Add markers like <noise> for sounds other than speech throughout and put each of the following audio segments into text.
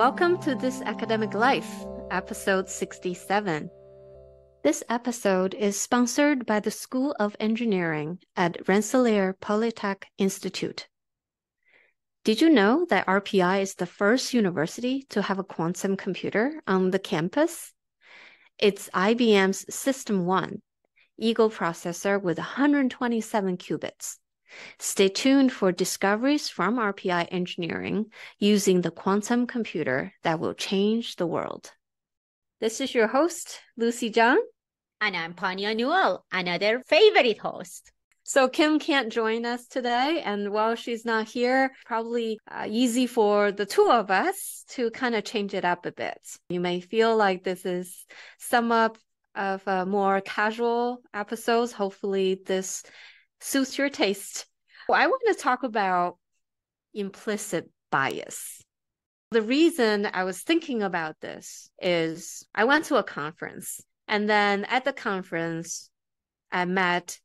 Welcome to This Academic Life, episode 67. This episode is sponsored by the School of Engineering at Rensselaer Polytech Institute. Did you know that RPI is the first university to have a quantum computer on the campus? It's IBM's System 1, Eagle processor with 127 qubits. Stay tuned for discoveries from RPI engineering using the quantum computer that will change the world. This is your host, Lucy Zhang. And I'm Pania Newell, another favorite host. So Kim can't join us today, and while she's not here, probably uh, easy for the two of us to kind of change it up a bit. You may feel like this is some up of uh, more casual episodes. Hopefully, this suits your taste. I want to talk about implicit bias. The reason I was thinking about this is I went to a conference, and then at the conference, I met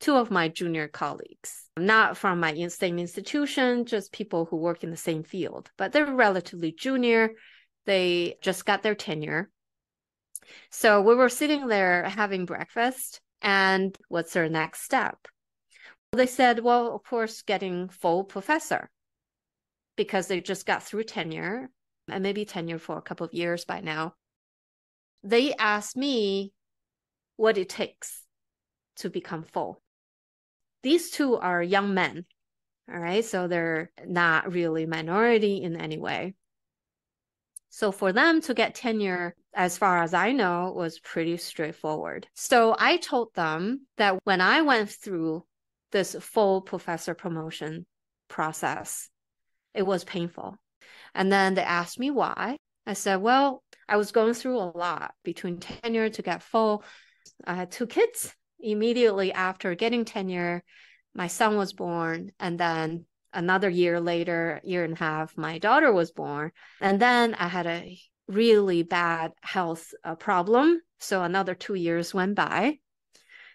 two of my junior colleagues, not from my same institution, just people who work in the same field, but they're relatively junior. They just got their tenure. So we were sitting there having breakfast, and what's our next step? They said, well, of course, getting full professor because they just got through tenure and maybe tenure for a couple of years by now. They asked me what it takes to become full. These two are young men, all right? So they're not really minority in any way. So for them to get tenure, as far as I know, was pretty straightforward. So I told them that when I went through this full professor promotion process. It was painful. And then they asked me why. I said, well, I was going through a lot between tenure to get full. I had two kids. Immediately after getting tenure, my son was born. And then another year later, year and a half, my daughter was born. And then I had a really bad health uh, problem. So another two years went by.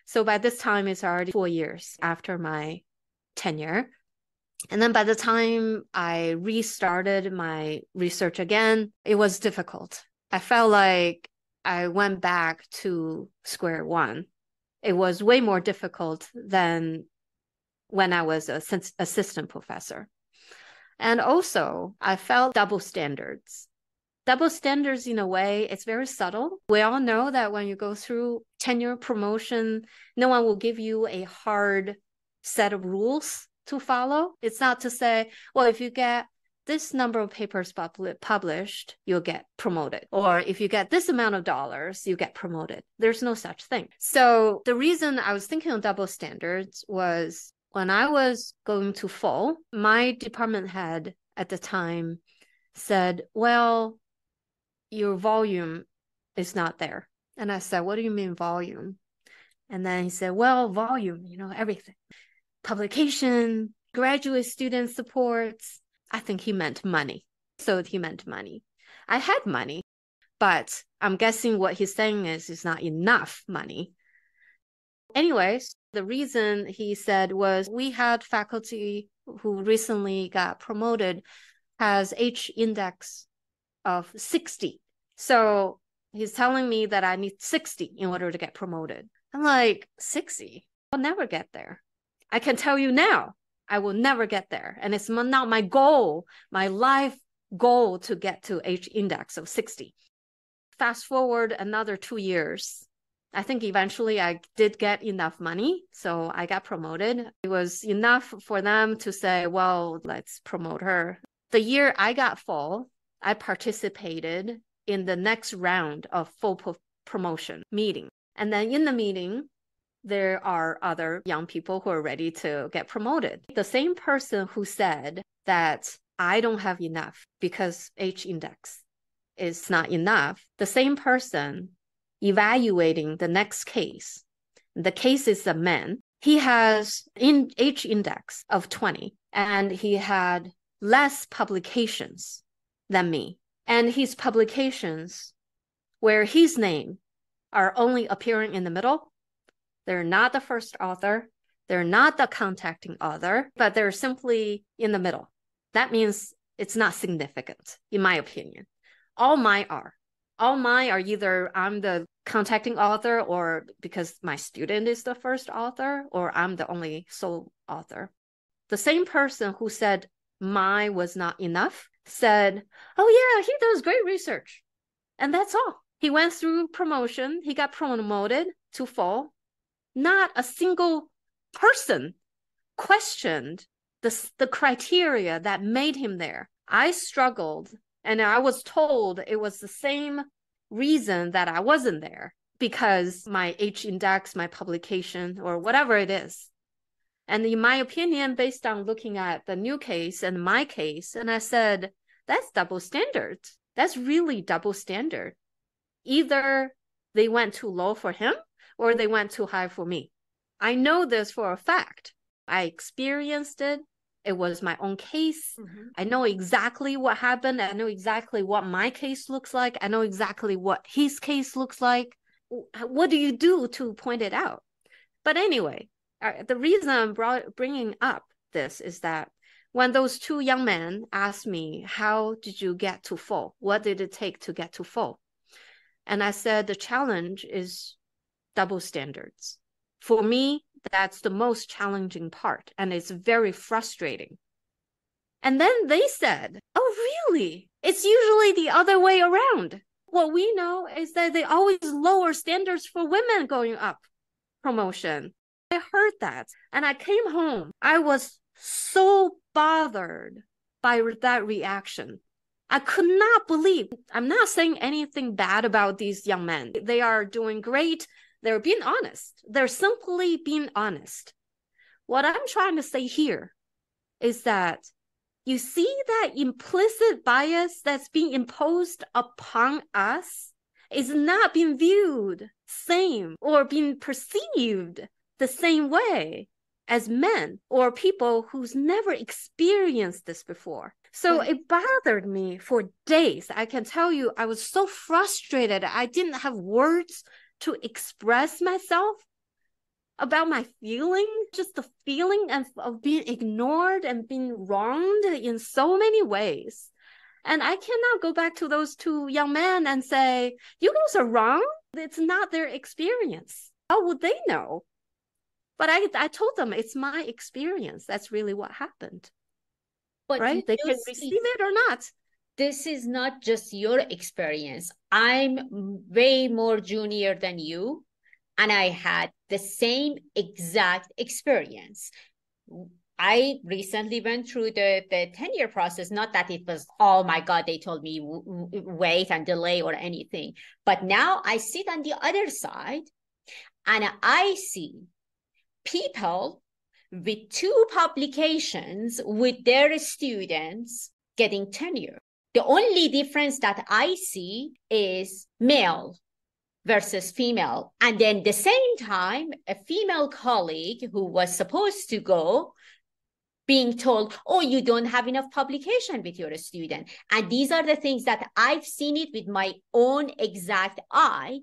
So by this time, it's already four years after my tenure. And then by the time I restarted my research again, it was difficult. I felt like I went back to square one. It was way more difficult than when I was a assistant professor. And also, I felt double standards double standards in a way it's very subtle we all know that when you go through tenure promotion no one will give you a hard set of rules to follow it's not to say well if you get this number of papers published, you'll get promoted. Or if you get this amount of dollars, you get promoted. There's no such thing. So the reason I was thinking of double standards was when I was going to fall, my department head at the time said, well, your volume is not there. And I said, What do you mean volume? And then he said, Well, volume, you know, everything. Publication, graduate student supports. I think he meant money. So he meant money. I had money, but I'm guessing what he's saying is it's not enough money. Anyways, the reason he said was we had faculty who recently got promoted has H index of 60 so he's telling me that I need 60 in order to get promoted. I'm like, 60? I'll never get there. I can tell you now, I will never get there. And it's not my goal, my life goal to get to H index of 60. Fast forward another two years. I think eventually I did get enough money. So I got promoted. It was enough for them to say, well, let's promote her. The year I got full, I participated in the next round of full pro- promotion meeting. And then in the meeting, there are other young people who are ready to get promoted. The same person who said that I don't have enough because H index is not enough, the same person evaluating the next case. The case is a man. He has in H index of 20 and he had less publications than me and his publications where his name are only appearing in the middle. They're not the first author. They're not the contacting author, but they're simply in the middle. That means It's not significant, in my opinion. All mine are. All mine are either I'm the contacting author or because my student is the first author or I'm the only sole author. The same person who said mine was not enough said, Oh, yeah, he does great research. And that's all. He went through promotion, he got promoted to fall. Not a single person questioned the, the criteria that made him there. I struggled and I was told it was the same reason that I wasn't there because my H index, my publication, or whatever it is. And in my opinion, based on looking at the new case and my case, and I said, that's double standard. That's really double standard. Either they went too low for him or they went too high for me. I know this for a fact. I experienced it. It was my own case. Mm-hmm. I know exactly what happened. I know exactly what my case looks like. I know exactly what his case looks like. What do you do to point it out? But anyway, uh, the reason I'm bringing up this is that when those two young men asked me, How did you get to fall? What did it take to get to fall? And I said, The challenge is double standards. For me, that's the most challenging part, and it's very frustrating. And then they said, Oh, really? It's usually the other way around. What we know is that they always lower standards for women going up promotion. That and I came home. I was so bothered by that reaction. I could not believe. I'm not saying anything bad about these young men. They are doing great. They're being honest. They're simply being honest. What I'm trying to say here is that you see that implicit bias that's being imposed upon us is not being viewed same or being perceived the same way as men or people who's never experienced this before. So it bothered me for days. I can tell you, I was so frustrated. I didn't have words to express myself about my feeling, just the feeling of, of being ignored and being wronged in so many ways. And I cannot go back to those two young men and say, you guys are wrong. It's not their experience. How would they know? But I, I told them it's my experience. That's really what happened. But right? They can receive it or not. This is not just your experience. I'm way more junior than you, and I had the same exact experience. I recently went through the, the tenure process. Not that it was, oh my God, they told me wait and delay or anything. But now I sit on the other side and I see people with two publications with their students getting tenure. The only difference that I see is male versus female. And then the same time, a female colleague who was supposed to go being told, oh, you don't have enough publication with your student. And these are the things that I've seen it with my own exact eye.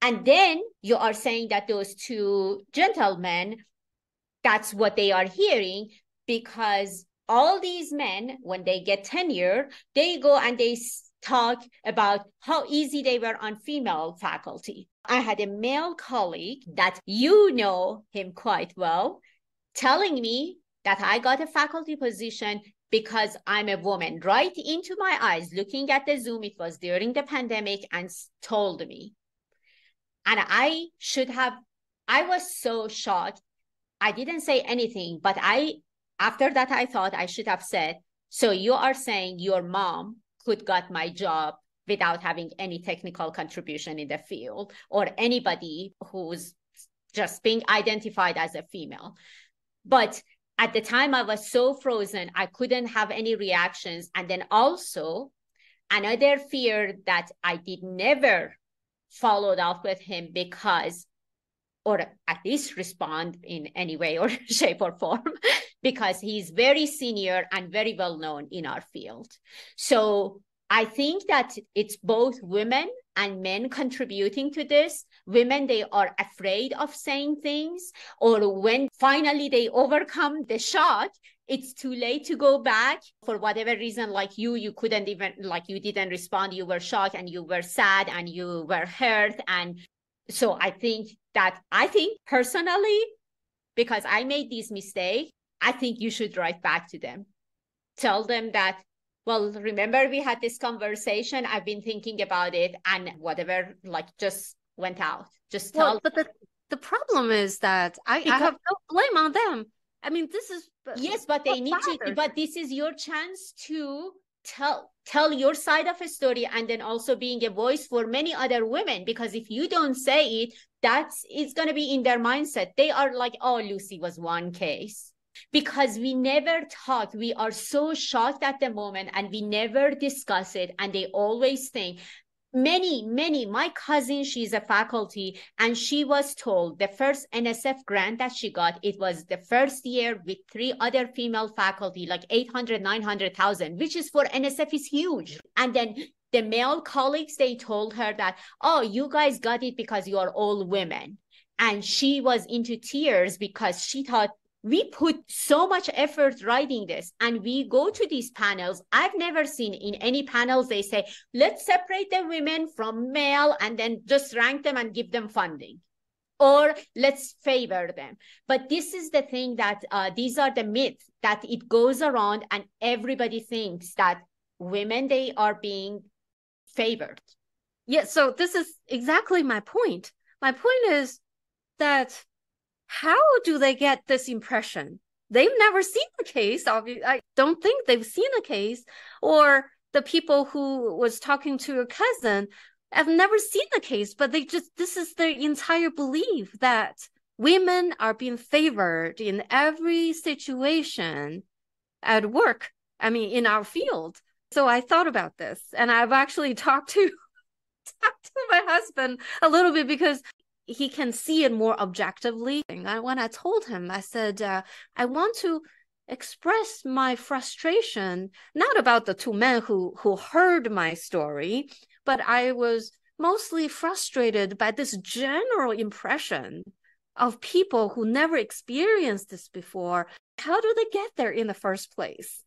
And then you are saying that those two gentlemen that's what they are hearing because all these men, when they get tenure, they go and they talk about how easy they were on female faculty. I had a male colleague that you know him quite well telling me that I got a faculty position because I'm a woman right into my eyes looking at the Zoom. It was during the pandemic and told me. And I should have, I was so shocked I didn't say anything, but I, after that, I thought I should have said, so you are saying your mom could got my job without having any technical contribution in the field or anybody who's just being identified as a female. But at the time, I was so frozen, I couldn't have any reactions. And then also, another fear that I did never followed up with him because or at least respond in any way or <laughs> shape or form <laughs> because he's very senior and very well known in our field. So I think that it's both women and men contributing to this. Women, they are afraid of saying things, or when finally they overcome the shock, it's too late to go back. For whatever reason like you you couldn't even like you didn't respond. You were shocked and you were sad and you were hurt. And so i think that i think personally because i made this mistake i think you should write back to them. Tell them that well remember we had this conversation. I've been thinking about it and whatever like just went out. Just tell well, but the, the problem is that I, because, I have no blame on them. I mean, this is yes, but they need to. But this is your chance to tell tell your side of a story, and then also being a voice for many other women. Because if you don't say it, that's it's gonna be in their mindset. They are like, oh, Lucy was one case. Because we never talk, we are so shocked at the moment and we never discuss it. And they always think, many many my cousin she's a faculty and she was told the first nsf grant that she got it was the first year with three other female faculty like 800 900000 which is for nsf is huge. And then the male colleagues they told her that oh you guys got it because you are all women. And she was into tears because she thought we put so much effort writing this and we go to these panels. I've never seen in any panels they say let's separate the women from male and then just rank them and give them funding or let's favor them. But this is the thing that uh, these are the myths that it goes around and everybody thinks that women they are being favored. Yeah so this is exactly my point. My point is that how do they get this impression? They've never seen the case. I don't think they've seen a case. Or the people who was talking to your cousin have never seen the case, but they just, this is their entire belief that women are being favored in every situation at work. I mean, in our field. So I thought about this and I've actually <laughs> talked to <laughs> talked to my husband a little bit because he can see it more objectively. And when I told him, I said, uh, I want to express my frustration, not about the two men who, who heard my story, but I was mostly frustrated by this general impression of people who never experienced this before. How do they get there in the first place?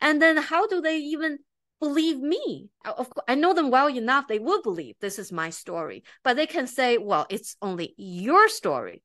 And then how do they even believe me. Uh, of course, I know them well enough; they will believe this is my story. But they can say, "Well, it's only your story."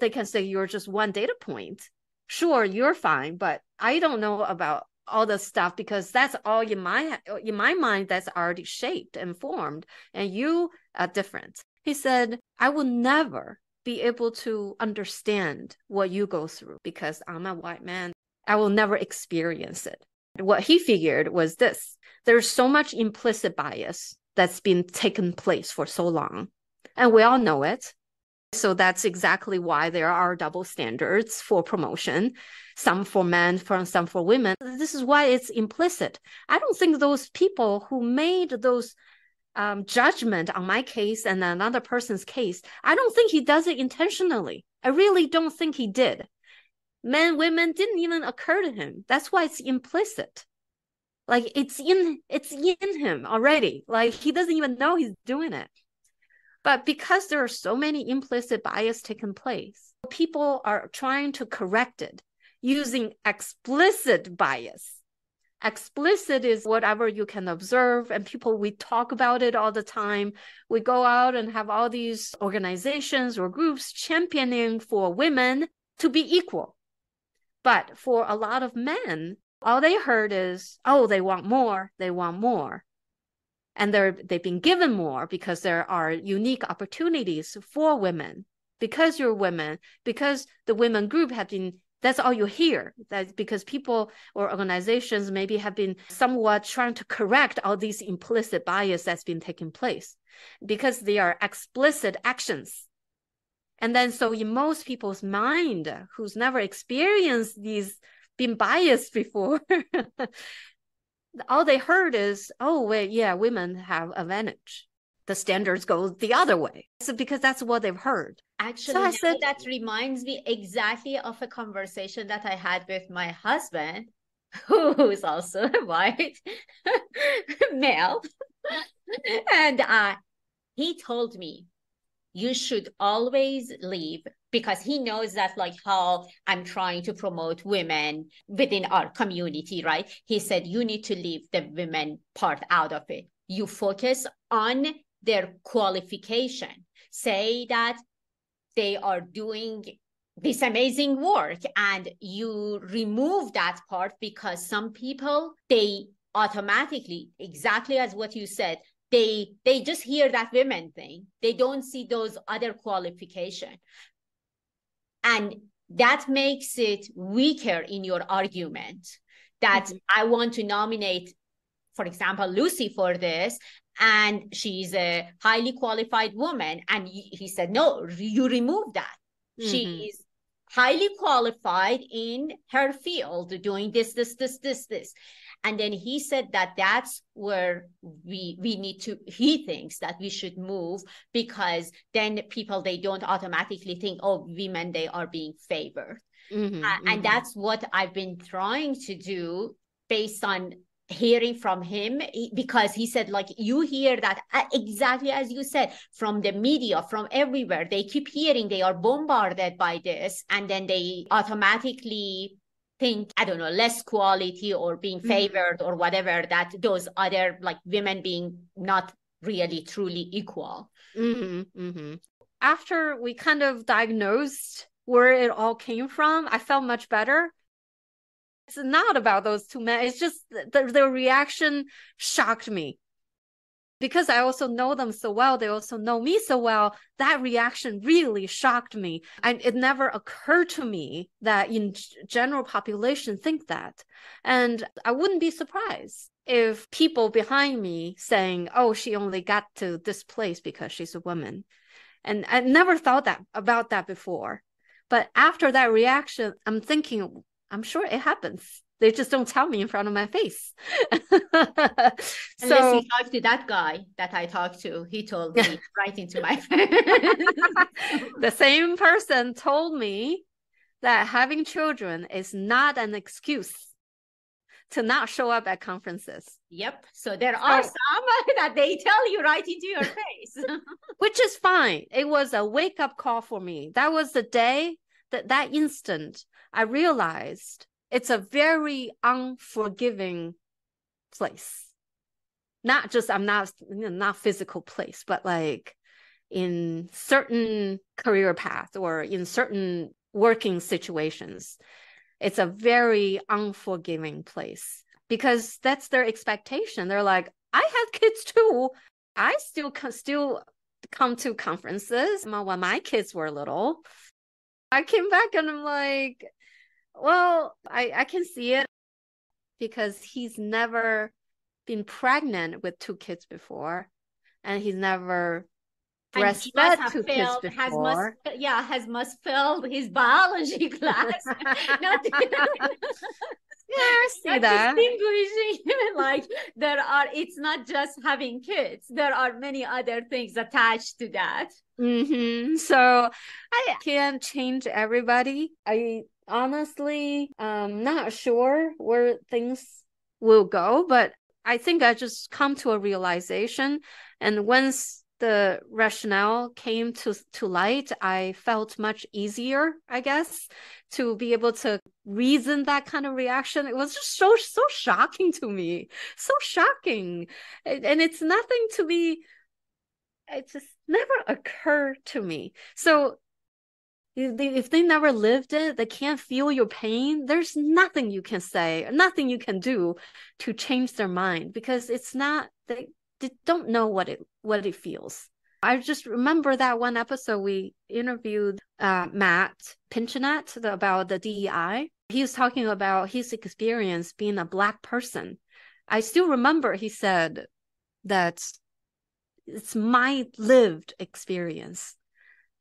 They can say you're just one data point. Sure, you're fine, but I don't know about all the stuff because that's all in my uh, in my mind that's already shaped and formed, and you are different. He said, "I will never." be able to understand what you go through because I'm a white man. I will never experience it. What he figured was this there's so much implicit bias that's been taken place for so long, and we all know it. So that's exactly why there are double standards for promotion, some for men, for some for women. This is why it's implicit. I don't think those people who made those um, judgment on my case and another person's case, I don't think he does it intentionally. I really don't think he did men women didn't even occur to him. That's why it's implicit. Like it's in it's in him already. Like he doesn't even know he's doing it. But because there are so many implicit bias taking place people are trying to correct it using explicit bias. Explicit is whatever you can observe and people we talk about it all the time. We go out and have all these organizations or groups championing for women to be equal but for a lot of men, all they heard is, oh, they want more, they want more. And they're they've been given more because there are unique opportunities for women. Because you're women, because the women group have been that's all you hear. That's because people or organizations maybe have been somewhat trying to correct all these implicit bias that's been taking place because they are explicit actions and then, so in most people's mind, who's never experienced these, been biased <laughs> before, all they heard is, oh, wait, yeah, women have advantage. The standards go the other way. So because that's what they've heard. Actually, so I said, that reminds me exactly of a conversation that I had with my husband, <laughs> who is also a white <laughs> male. and uh, he told me you should always leave because he knows that like how I'm trying to promote women within our community, right? He said, you need to leave the women part out of it. You focus on their qualification. Say that they are doing this amazing work and you remove that part because some people they automatically exactly as what you said they they just hear that women thing. They don't see those other qualification. And that makes it weaker in your argument that mm-hmm. i want to nominate for example lucy for this and she's a highly qualified woman. And he said no you remove that. Mm-hmm. she's highly qualified in her field doing this this this this this and then he said that that's where we we need to he thinks that we should move because then people they don't automatically think oh women they are being favored mm-hmm, uh, mm-hmm. and that's what i've been trying to do based on hearing from him because he said like you hear that uh, exactly as you said from the media from everywhere they keep hearing they are bombarded by this and then they automatically think i don't know less quality or being mm-hmm. favored mm-hmm. or whatever that those other like women being not really truly equal mm-hmm, mm-hmm. after we kind of diagnosed where it all came from i felt much better it's not about those two men. It's just the, the reaction shocked me because I also know them so well. They also know me so well. That reaction really shocked me. And it never occurred to me that in general population think that. And I wouldn't be surprised if people behind me saying, oh, she only got to this place because she's a woman. And I never thought that about that before. But after that reaction, I'm thinking, I'm sure it happens. They just don't tell me in front of my face. <laughs> so Unless you talk to that guy that I talked to, he told me <laughs> right into my face. the same person told me that having children is not an excuse to not show up at conferences. Yep. So there are some <laughs> that they tell you right into your face. Which is fine. It was a wake up call for me. That was the day that that instant I realized it's a very unforgiving place. Not just I'm not you know, not physical place, but like in certain career path or in certain working situations, it's a very unforgiving place because that's their expectation. They're like, I had kids too. I still can still come to conferences when my kids were little. I came back and I'm like, well, I, I can see it because he's never been pregnant with two kids before and he's never breastfed two failed, kids before. Has must, yeah, has must failed his biology <laughs> class. <laughs> Not, <laughs> yeah, I see that. Distinguishing, like there are, it's not just having kids. There are many other things attached to that. Mm-hmm. So I can't change everybody. I honestly um not sure where things will go, but I think I just come to a realization. And once the rationale came to to light, I felt much easier, I guess, to be able to reason that kind of reaction. It was just so so shocking to me, so shocking, and it's nothing to be. It just never occurred to me. So if they, if they never lived it, they can't feel your pain. There's nothing you can say, nothing you can do to change their mind because it's not they, they don't know what it what it feels. I just remember that one episode we interviewed uh, Matt Pinchonette about the DEI. He was talking about his experience being a black person. I still remember he said that it's my lived experience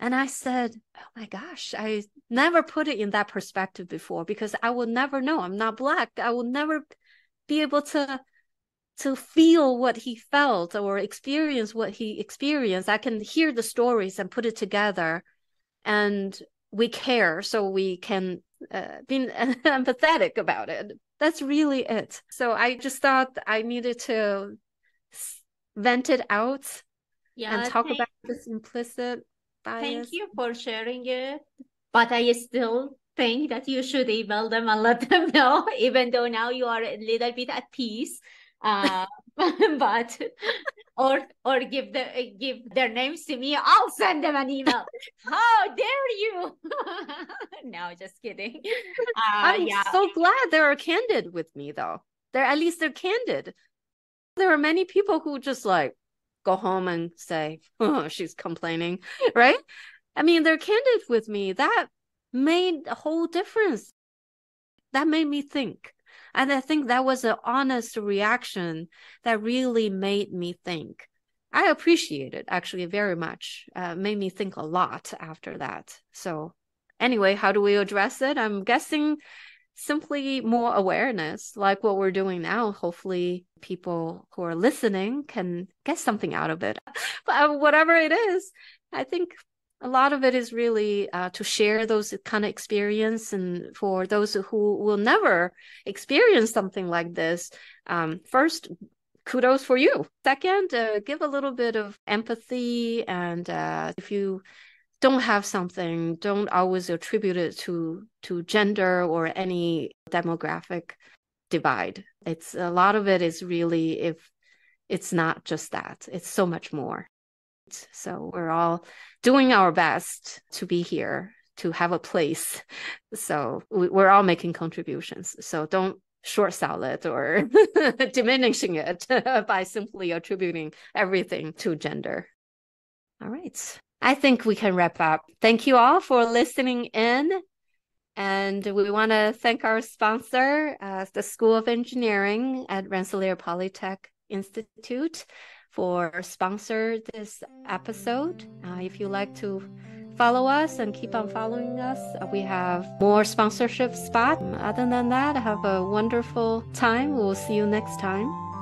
and I said, Oh my gosh, I never put it in that perspective before because I will never know. I'm not black. I will never be able to to feel what he felt or experience what he experienced. I can hear the stories and put it together and we care so we can uh, be <laughs> empathetic about it. That's really it. So I just thought I needed to vent it out yeah, and talk about this implicit bias. Thank you for sharing it. But I still think that you should email them and let them <laughs> know, even though now you are a little bit at peace. Uh, <laughs> but or or give the give their names to me. I'll send them an email. How dare you? <laughs> no, just kidding. Uh, I'm yeah. so glad they are candid with me, though. They're at least they're candid. There are many people who just like go home and say, <laughs> "Oh, she's complaining," right? I mean, they're candid with me. That made a whole difference. That made me think. And I think that was an honest reaction that really made me think. I appreciate it actually very much. Uh, made me think a lot after that. So, anyway, how do we address it? I'm guessing simply more awareness, like what we're doing now. Hopefully, people who are listening can get something out of it. <laughs> But whatever it is, I think a lot of it is really uh, to share those kind of experience and for those who will never experience something like this um, first kudos for you second uh, give a little bit of empathy and uh, if you don't have something don't always attribute it to to gender or any demographic divide it's a lot of it is really if it's not just that it's so much more so we're all doing our best to be here, to have a place. So we're all making contributions. So don't short sell it or <laughs> diminishing it <laughs> by simply attributing everything to gender. All right. I think we can wrap up. Thank you all for listening in. And we want to thank our sponsor, uh, the School of Engineering at Rensselaer Polytech Institute for sponsor this episode. Uh, if you like to follow us and keep on following us, uh, we have more sponsorship spot. Other than that, have a wonderful time. We'll see you next time.